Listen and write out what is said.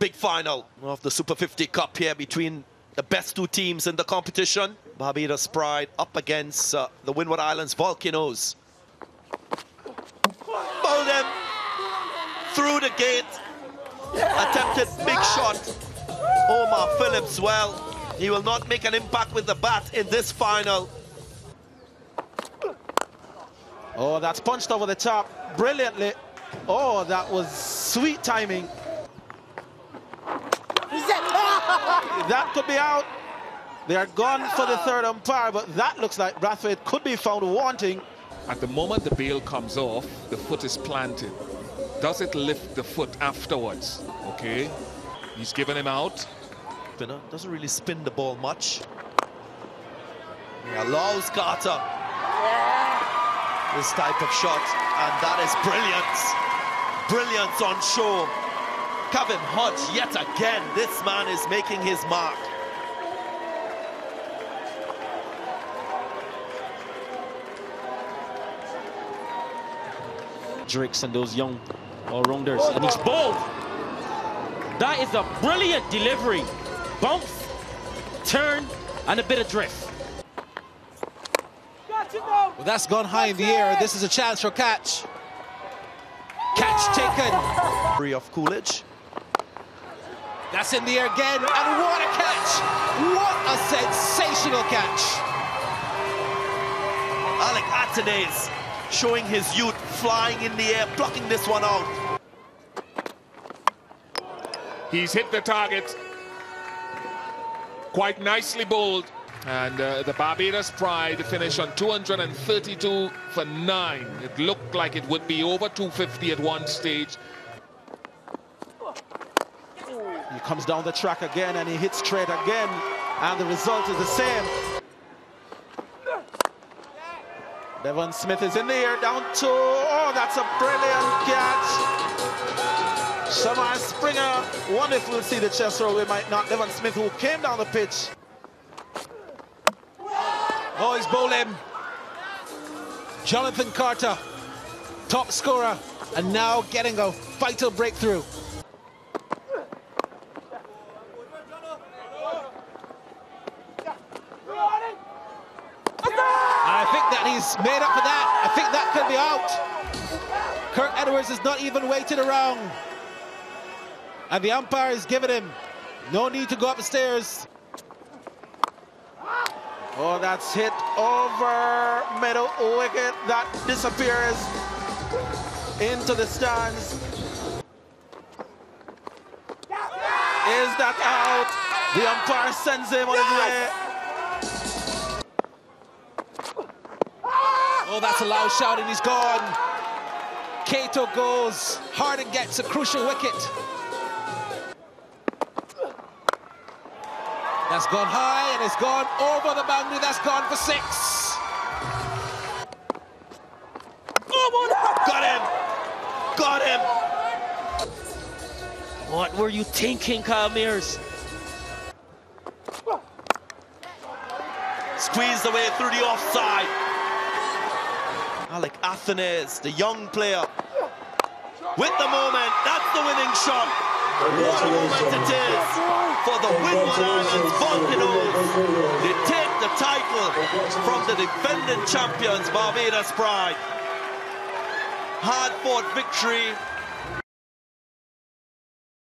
big final of the Super 50 Cup here between the best two teams in the competition. Barbados Pride up against uh, the Windward Islands Volcanoes. Bowl them through the gate. Attempted big shot. Omar Phillips, well, he will not make an impact with the bat in this final. Oh, that's punched over the top brilliantly. Oh, that was sweet timing. That could be out. They are gone for the third umpire, but that looks like Brathwaite could be found wanting. At the moment the bail comes off, the foot is planted. Does it lift the foot afterwards? Okay. He's given him out. Spinner doesn't really spin the ball much. He allows Carter this type of shot, and that is brilliance. Brilliance on show. Kavem Hodge, yet again, this man is making his mark. Drakes and those young all-rounders. And he's bold. That is a brilliant delivery. Bounce, turn, and a bit of drift. Well, that's gone high in the air. This is a chance for catch. Catch taken. Free of Coolidge. That's in the air again, and what a catch! What a sensational catch! Alick Athanaze showing his youth, flying in the air, plucking this one out. He's hit the target. Quite nicely bowled. And uh, the Barbados Pride finish on 232 for 9. It looked like it would be over 250 at one stage. He comes down the track again and he hits straight again. And the result is the same. Devon Smith is in the air, down to, oh, that's a brilliant catch. Shamar Springer, wonderful to see the chest throw. We might not. Devon Smith, who came down the pitch. Oh, he's bowling. Jonathan Carter, top scorer, and now getting a vital breakthrough. I think that he's made up for that. I think that could be out. Kirk Edwards has not even waited around. And the umpire is giving him no need to go upstairs. Oh, that's hit over middle wicket. That disappears into the stands. Is that out? The umpire sends him on his way. Oh, that's a loud shout and he's gone. Cato goes hard and gets a crucial wicket. That's gone high and it's gone over the boundary. That's gone for six. Got him! Got him! What were you thinking, Kyle Mayers? Squeezed away through the offside. Alick Athanaze, the young player, with the moment. That's the winning shot. What a moment it is for the Windward Islands Volcanoes. They take the title from the defending champions, Barbados Pride. Hard-fought victory